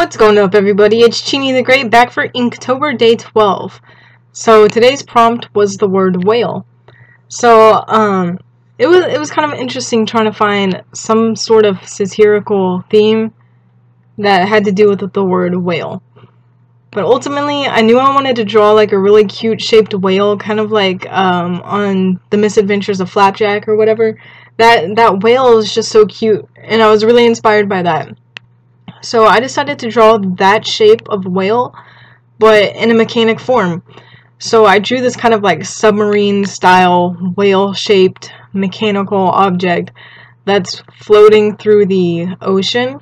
What's going up everybody? It's Cheeny the Great back for Inktober Day 12. So today's prompt was the word whale. So um it was it was kind of interesting trying to find some sort of satirical theme that had to do with the word whale. But ultimately I knew I wanted to draw like a really cute shaped whale kind of like um on the misadventures of Flapjack or whatever. That that whale is just so cute and I was really inspired by that. So I decided to draw that shape of whale, but in a mechanic form. So I drew this kind of like submarine style whale shaped mechanical object that's floating through the ocean.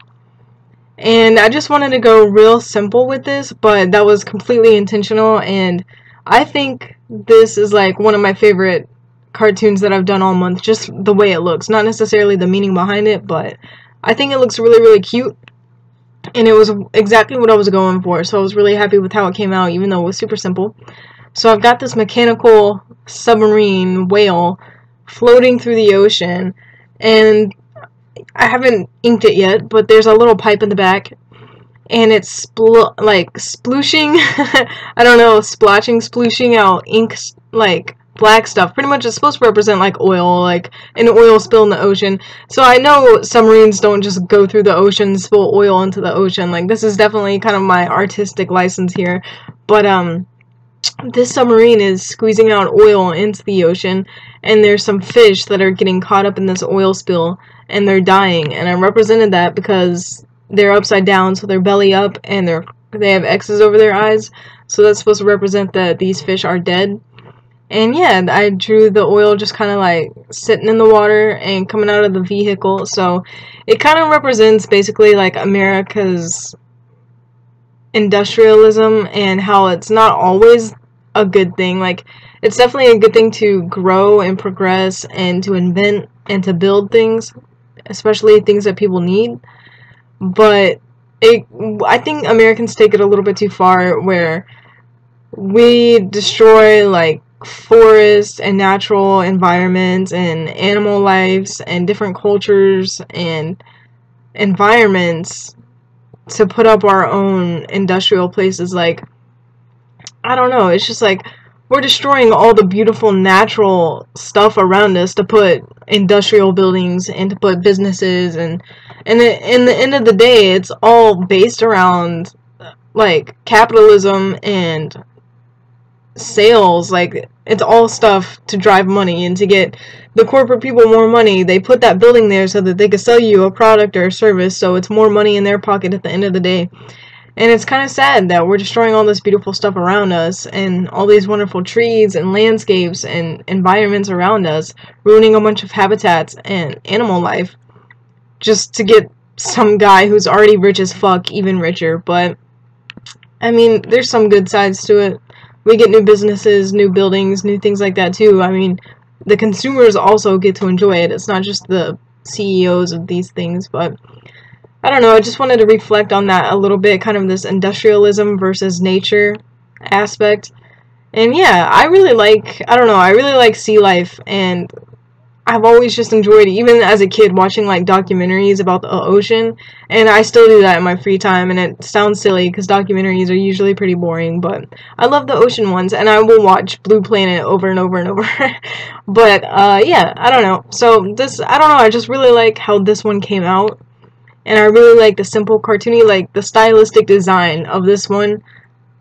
And I just wanted to go real simple with this, but that was completely intentional and I think this is like one of my favorite cartoons that I've done all month, just the way it looks, not necessarily the meaning behind it, but I think it looks really really cute and it was exactly what I was going for. So I was really happy with how it came out even though it was super simple. So I've got this mechanical submarine whale floating through the ocean and I haven't inked it yet but there's a little pipe in the back and it's spl like splooshing. I don't know splotching splooshing out ink like black stuff. Pretty much it's supposed to represent like oil, like an oil spill in the ocean. So I know submarines don't just go through the ocean and spill oil into the ocean. Like this is definitely kind of my artistic license here. But um this submarine is squeezing out oil into the ocean and there's some fish that are getting caught up in this oil spill and they're dying and I represented that because they're upside down so they're belly up and they're they have X's over their eyes so that's supposed to represent that these fish are dead and yeah, I drew the oil just kind of like sitting in the water and coming out of the vehicle. So it kind of represents basically like America's industrialism and how it's not always a good thing. Like it's definitely a good thing to grow and progress and to invent and to build things, especially things that people need. But it I think Americans take it a little bit too far where we destroy like forests and natural environments and animal lives and different cultures and environments to put up our own industrial places. Like I don't know. It's just like we're destroying all the beautiful natural stuff around us to put industrial buildings and to put businesses and and in the end of the day it's all based around like capitalism and sales like it's all stuff to drive money and to get the corporate people more money. They put that building there so that they could sell you a product or a service so it's more money in their pocket at the end of the day. And it's kind of sad that we're destroying all this beautiful stuff around us and all these wonderful trees and landscapes and environments around us ruining a bunch of habitats and animal life just to get some guy who's already rich as fuck even richer. But I mean, there's some good sides to it we get new businesses, new buildings, new things like that too. I mean, the consumers also get to enjoy it. It's not just the CEOs of these things, but I don't know. I just wanted to reflect on that a little bit, kind of this industrialism versus nature aspect. And yeah, I really like, I don't know, I really like sea life and I've always just enjoyed, even as a kid, watching like documentaries about the ocean, and I still do that in my free time. And it sounds silly because documentaries are usually pretty boring, but I love the ocean ones, and I will watch Blue Planet over and over and over. but uh, yeah, I don't know. So this, I don't know. I just really like how this one came out, and I really like the simple cartoony, like the stylistic design of this one,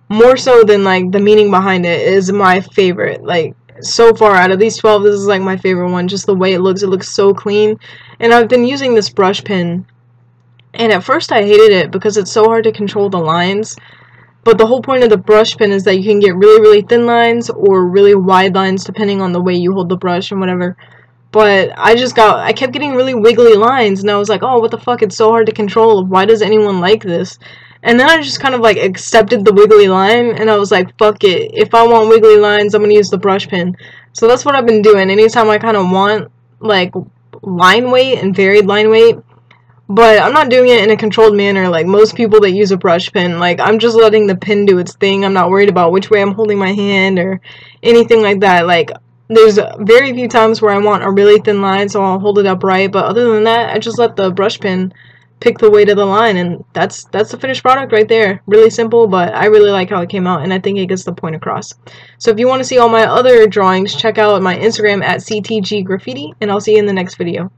more so than like the meaning behind it is my favorite. Like so far out of these 12 this is like my favorite one. Just the way it looks it looks so clean. And I've been using this brush pen and at first I hated it because it's so hard to control the lines. But the whole point of the brush pen is that you can get really really thin lines or really wide lines depending on the way you hold the brush and whatever. But I just got I kept getting really wiggly lines and I was like oh what the fuck? It's so hard to control. Why does anyone like this and then I just kind of like accepted the wiggly line and I was like, fuck it. If I want wiggly lines, I'm going to use the brush pen. So that's what I've been doing. Anytime I kind of want like line weight and varied line weight, but I'm not doing it in a controlled manner like most people that use a brush pen. Like I'm just letting the pen do its thing. I'm not worried about which way I'm holding my hand or anything like that. Like there's very few times where I want a really thin line so I'll hold it upright, but other than that, I just let the brush pen pick the weight of the line and that's that's the finished product right there. Really simple but I really like how it came out and I think it gets the point across. So if you want to see all my other drawings check out my Instagram at CTG Graffiti and I'll see you in the next video